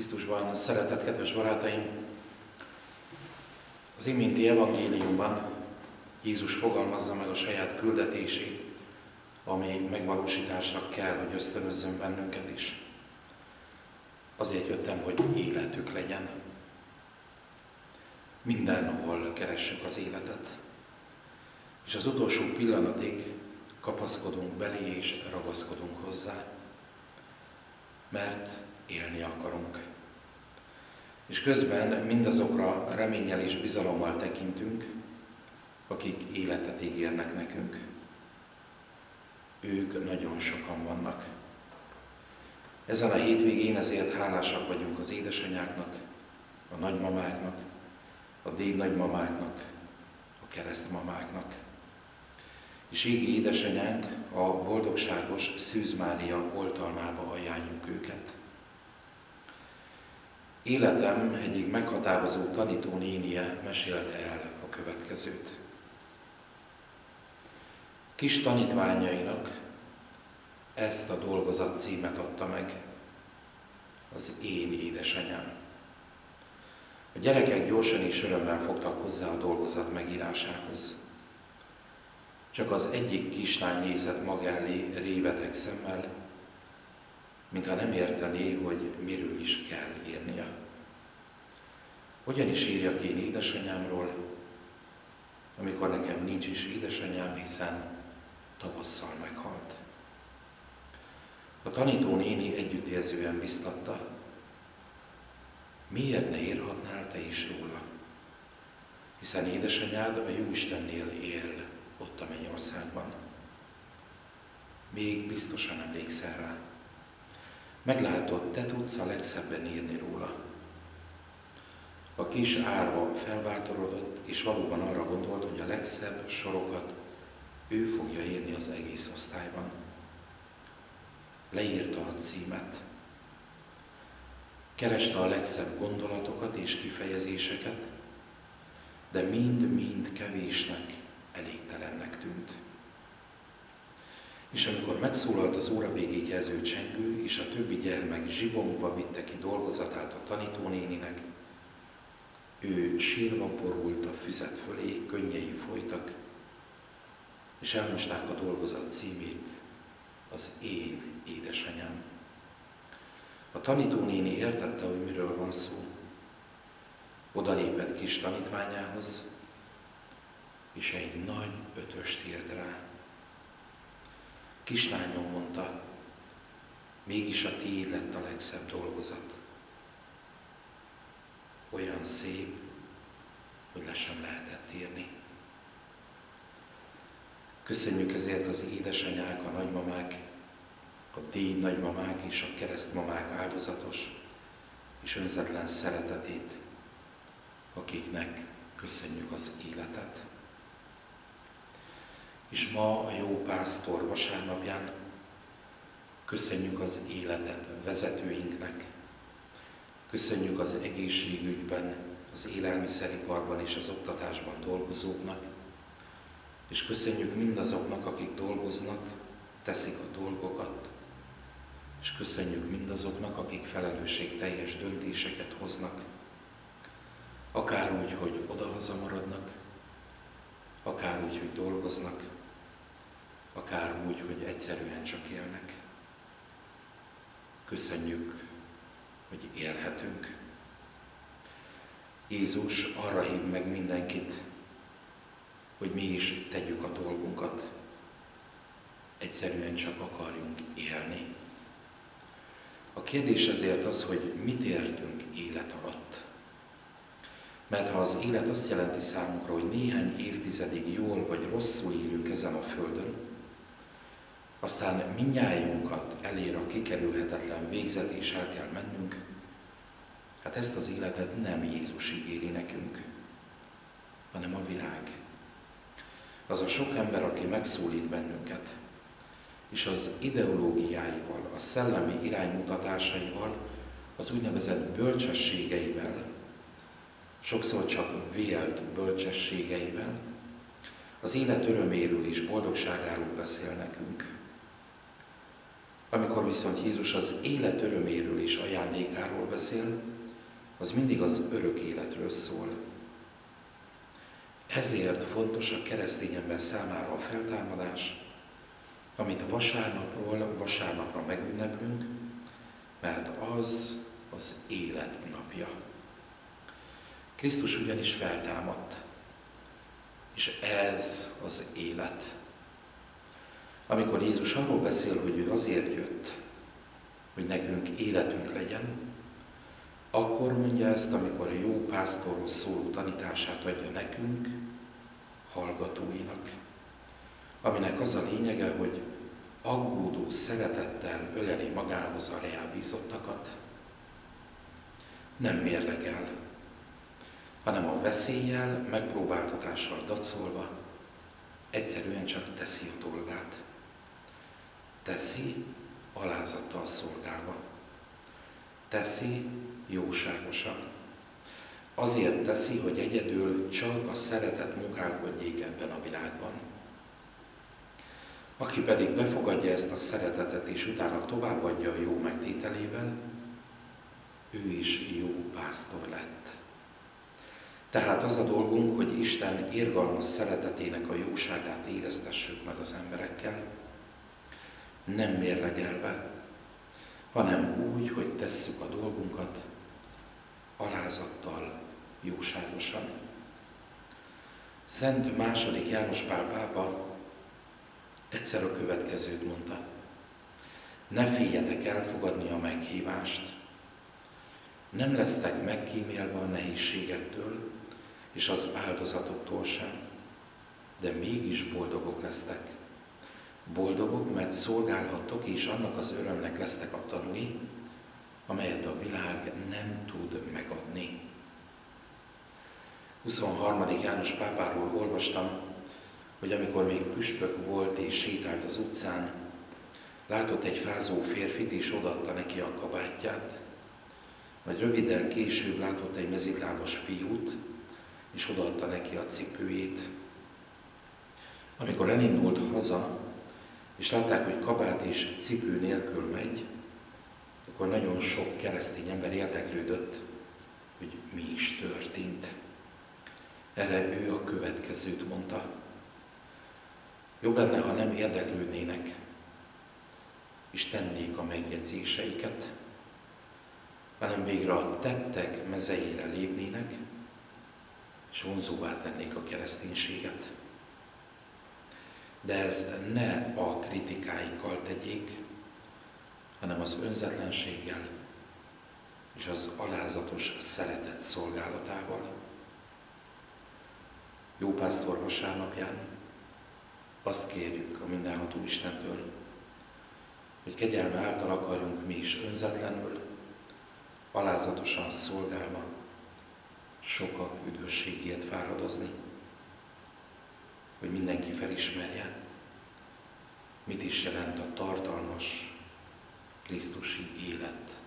Krisztusban szeretett kedves barátaim! Az iménti evangéliumban Jézus fogalmazza meg a saját küldetését, ami megvalósításra kell, hogy ösztönözzön bennünket is. Azért jöttem, hogy életük legyen. Mindenhol keressük az életet. És az utolsó pillanatig kapaszkodunk belé és ragaszkodunk hozzá, mert élni akarunk. És közben mindazokra reménnyel és bizalommal tekintünk, akik életet ígérnek nekünk. Ők nagyon sokan vannak. Ezen a hétvégén ezért hálásak vagyunk az édesanyáknak, a nagymamáknak, a déd nagymamáknak, a keresztmamáknak. És égi édesanyánk a boldogságos Szűz Mária oltalmába ajánljuk őket. Életem egyik meghatározó tanítónénie mesélte el a következőt. Kis tanítványainak ezt a dolgozat címet adta meg, az én édesanyám. A gyerekek gyorsan és örömmel fogtak hozzá a dolgozat megírásához. Csak az egyik kislány nézett maga elé révetek szemmel, mintha nem értené, hogy miről is kell írnia. Hogyan is írjak én édesanyámról, amikor nekem nincs is édesanyám, hiszen tavasszal meghalt. A tanító néni együttérzően biztatta, miért ne írhatnál te is róla, hiszen édesanyád a Jóistennél él ott a mennyországban. Még biztosan emlékszel rá. Meglátod, te tudsz a legszebben írni róla. A kis árva felbátorodott, és valóban arra gondolt, hogy a legszebb sorokat ő fogja írni az egész osztályban. Leírta a címet. Kereste a legszebb gondolatokat és kifejezéseket, de mind-mind kevésnek, elégtelennek tűnt. És amikor megszólalt az óra végét jelző csengő, és a többi gyermek zsibongva vitte ki dolgozatát a tanítónéninek, ő sírva borult a füzet fölé, könnyei folytak, és elmosták a dolgozat címét, az én édesanyám. A tanítónéni értette, hogy miről van szó. Odalépett kis tanítványához, és egy nagy ötöst írt rá. Kislányom mondta, mégis a tiéd lett a legszebb dolgozat. Olyan szép, hogy le sem lehetett írni. Köszönjük ezért az édesanyák, a nagymamák, a díj nagymamák és a keresztmamák áldozatos és önzetlen szeretetét, akiknek köszönjük az életet. És ma a jó pásztor vasárnapján köszönjük az életet vezetőinknek, köszönjük az egészségügyben, az élelmiszeriparban és az oktatásban dolgozóknak, és köszönjük mindazoknak, akik dolgoznak, teszik a dolgokat, és köszönjük mindazoknak, akik felelősségteljes döntéseket hoznak, akár úgy, hogy odahaza maradnak, akár úgy, hogy dolgoznak, akár úgy, hogy egyszerűen csak élnek. Köszönjük, hogy élhetünk. Jézus arra hív meg mindenkit, hogy mi is tegyük a dolgunkat. Egyszerűen csak akarjunk élni. A kérdés ezért az, hogy mit értünk élet alatt. Mert ha az élet azt jelenti számunkra, hogy néhány évtizedig jól vagy rosszul élünk ezen a földön, aztán minnyájunkat elér a kikerülhetetlen végzet, és el kell mennünk, hát ezt az életet nem Jézus ígéri nekünk, hanem a világ. Az a sok ember, aki megszólít bennünket, és az ideológiáival, a szellemi iránymutatásaival, az úgynevezett bölcsességeivel, sokszor csak vélt bölcsességeivel, az élet öröméről és boldogságáról beszél nekünk. Amikor viszont Jézus az élet öröméről és ajándékáról beszél, az mindig az örök életről szól. Ezért fontos a keresztény ember számára a feltámadás, amit vasárnapról vasárnapra megünneplünk, mert az az élet napja. Krisztus ugyanis feltámadt, és ez az élet. Amikor Jézus arról beszél, hogy ő azért jött, hogy nekünk életünk legyen, akkor mondja ezt, amikor a jó pásztorról szóló tanítását adja nekünk, hallgatóinak, aminek az a lényege, hogy aggódó szeretettel öleli magához a reálbízottakat. Nem mérlegel, hanem a veszéllyel, megpróbáltatással dacolva egyszerűen csak teszi a dolgát. Teszi alázattal szolgálva. Teszi jóságosan. Azért teszi, hogy egyedül csak a szeretet munkálkodjék ebben a világban. Aki pedig befogadja ezt a szeretetet, és utána továbbadja a jó megtételével, ő is jó pásztor lett. Tehát az a dolgunk, hogy Isten irgalmas szeretetének a jóságát éreztessük meg az emberekkel, nem mérlegelve, hanem úgy, hogy tesszük a dolgunkat alázattal, jóságosan. Szent második János Pál pápa egyszer a következőt mondta. Ne féljetek elfogadni a meghívást, nem lesztek megkímélve a nehézségektől és az áldozatoktól sem, de mégis boldogok lesztek. Boldogok, mert szolgálhattok, és annak az örömnek lesztek a tanúi, amelyet a világ nem tud megadni. 23. János pápáról olvastam, hogy amikor még püspök volt és sétált az utcán, látott egy fázó férfit, és odaadta neki a kabátját, majd röviddel később látott egy mezitlábas fiút, és odaadta neki a cipőjét. Amikor elindult haza, és látták, hogy kabát és cipő nélkül megy, akkor nagyon sok keresztény ember érdeklődött, hogy mi is történt. Erre ő a következőt mondta. Jobb lenne, ha nem érdeklődnének, és tennék a megjegyzéseiket, hanem végre a tettek mezeire lépnének, és vonzóvá tennék a kereszténységet. De ezt ne a kritikáikkal tegyék, hanem az önzetlenséggel és az alázatos szeretet szolgálatával. Jó pásztor vasárnapján azt kérjük a mindenható Istentől, hogy kegyelme által akarjunk mi is önzetlenül, alázatosan szolgálva sokak üdvösségét fáradozni, hogy mindenki felismerje, mit is jelent a tartalmas Krisztusi élet.